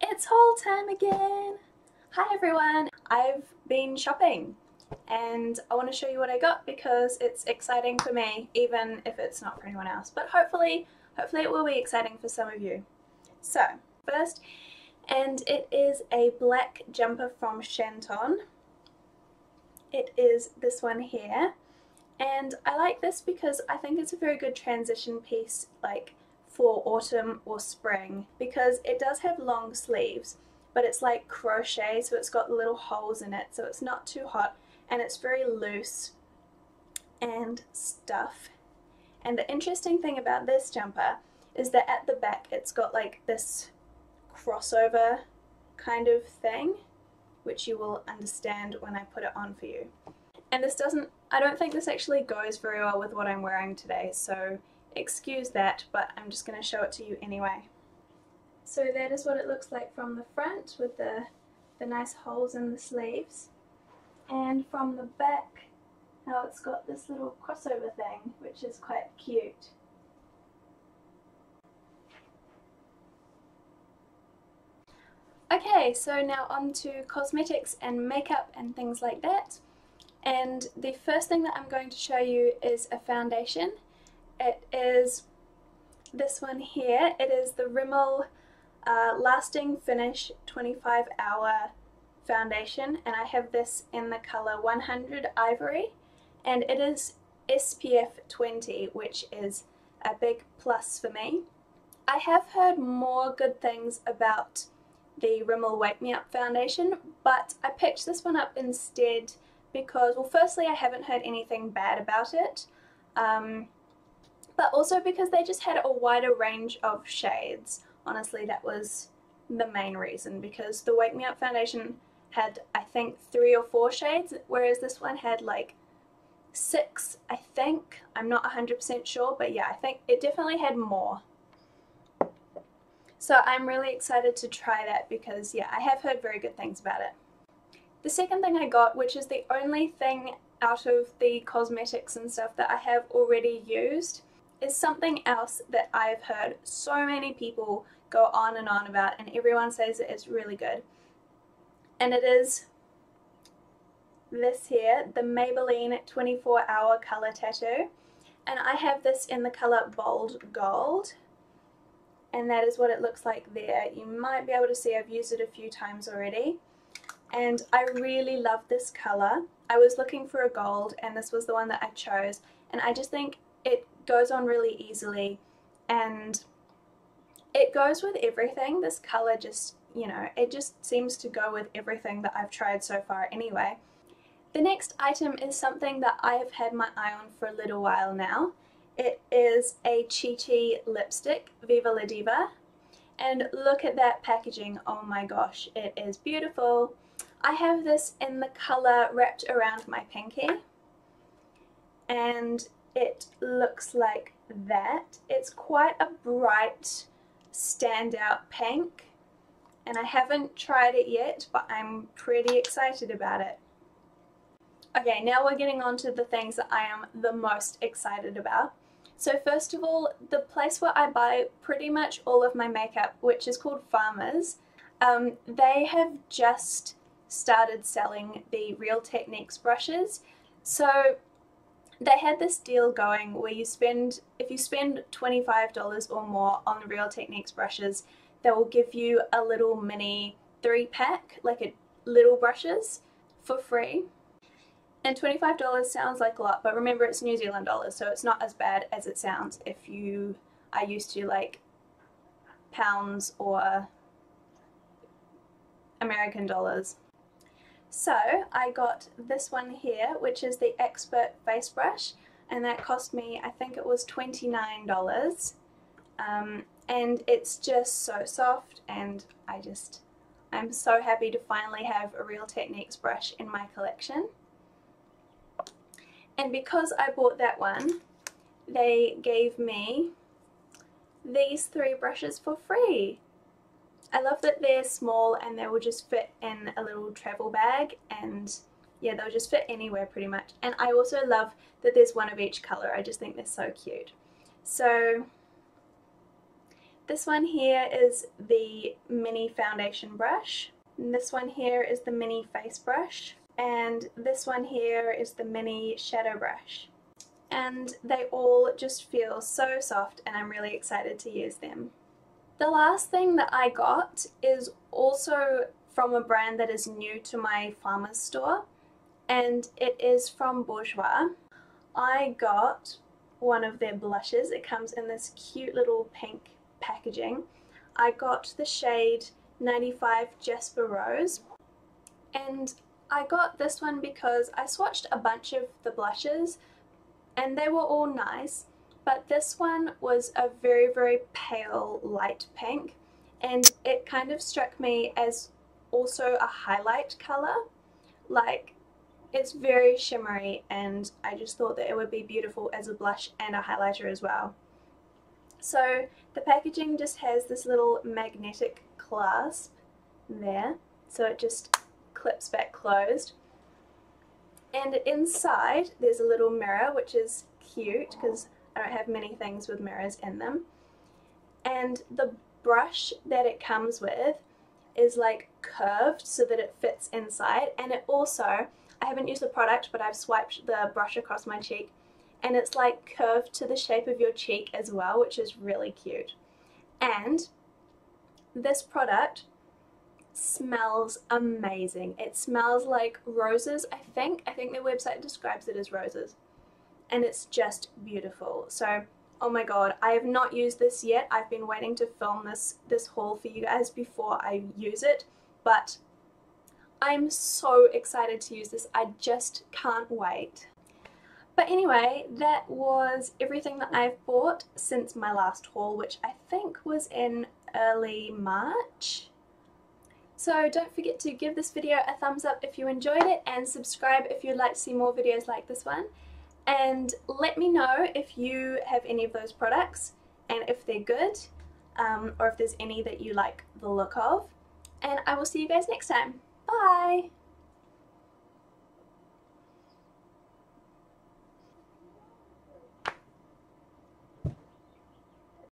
It's haul time again! Hi everyone! I've been shopping and I want to show you what I got because it's exciting for me even if it's not for anyone else but hopefully hopefully it will be exciting for some of you. So first and it is a black jumper from Shanton. It is this one here and I like this because I think it's a very good transition piece like for autumn or spring because it does have long sleeves but it's like crochet so it's got little holes in it so it's not too hot and it's very loose and stuff. And the interesting thing about this jumper is that at the back it's got like this crossover kind of thing which you will understand when I put it on for you. And this doesn't I don't think this actually goes very well with what I'm wearing today so excuse that, but I'm just going to show it to you anyway. So that is what it looks like from the front with the, the nice holes in the sleeves. And from the back, now it's got this little crossover thing, which is quite cute. Okay, so now on to cosmetics and makeup and things like that. And the first thing that I'm going to show you is a foundation it is this one here. It is the Rimmel uh, Lasting Finish 25 Hour Foundation and I have this in the colour 100 Ivory and it is SPF 20 which is a big plus for me. I have heard more good things about the Rimmel Wake Me Up foundation but I picked this one up instead because well firstly I haven't heard anything bad about it um, but also because they just had a wider range of shades. Honestly, that was the main reason because the Wake Me Up foundation had, I think, three or four shades, whereas this one had like six, I think. I'm not 100% sure, but yeah, I think it definitely had more. So I'm really excited to try that because, yeah, I have heard very good things about it. The second thing I got, which is the only thing out of the cosmetics and stuff that I have already used, is something else that I've heard so many people go on and on about and everyone says it is really good. And it is this here, the Maybelline 24 Hour Color Tattoo. And I have this in the color Bold Gold. And that is what it looks like there. You might be able to see I've used it a few times already. And I really love this color. I was looking for a gold and this was the one that I chose. And I just think it goes on really easily and it goes with everything. This color just, you know, it just seems to go with everything that I've tried so far anyway. The next item is something that I have had my eye on for a little while now. It is a Chi lipstick, Viva La Diva. And look at that packaging, oh my gosh, it is beautiful. I have this in the colour wrapped around my pinky. And it looks like that. It's quite a bright standout pink and I haven't tried it yet but I'm pretty excited about it. Okay, now we're getting on to the things that I am the most excited about. So first of all, the place where I buy pretty much all of my makeup, which is called Farmers, um, they have just started selling the Real Techniques brushes. So they had this deal going where you spend, if you spend $25 or more on Real Techniques brushes, they will give you a little mini three pack, like a little brushes for free. And $25 sounds like a lot, but remember it's New Zealand dollars, so it's not as bad as it sounds if you are used to like pounds or American dollars. So I got this one here, which is the Expert Face Brush, and that cost me, I think it was $29. Um, and it's just so soft, and I just, I'm so happy to finally have a Real Techniques brush in my collection. And because I bought that one, they gave me these three brushes for free. I love that they're small and they will just fit in a little travel bag and yeah they'll just fit anywhere pretty much and I also love that there's one of each colour I just think they're so cute so This one here is the mini foundation brush. And this one here is the mini face brush. And this one here is the mini shadow brush. And they all just feel so soft and I'm really excited to use them. The last thing that I got is also from a brand that is new to my farmer's store and it is from Bourjois. I got one of their blushes. It comes in this cute little pink packaging. I got the shade 95 Jasper Rose and I got this one because I swatched a bunch of the blushes and they were all nice but this one was a very very pale light pink and it kind of struck me as also a highlight color like it's very shimmery and I just thought that it would be beautiful as a blush and a highlighter as well. So the packaging just has this little magnetic clasp there so it just clips back closed and inside there's a little mirror which is cute because I don't have many things with mirrors in them and the brush that it comes with is like curved so that it fits inside and it also I haven't used the product, but I've swiped the brush across my cheek and it's like curved to the shape of your cheek as well, which is really cute. And this product smells amazing. It smells like roses, I think. I think their website describes it as roses. And it's just beautiful. So, oh my god, I have not used this yet. I've been waiting to film this, this haul for you guys before I use it. But I'm so excited to use this. I just can't wait. But anyway, that was everything that I've bought since my last haul, which I think was in early March. So don't forget to give this video a thumbs up if you enjoyed it and subscribe if you'd like to see more videos like this one. And let me know if you have any of those products and if they're good um, or if there's any that you like the look of. And I will see you guys next time. Bye!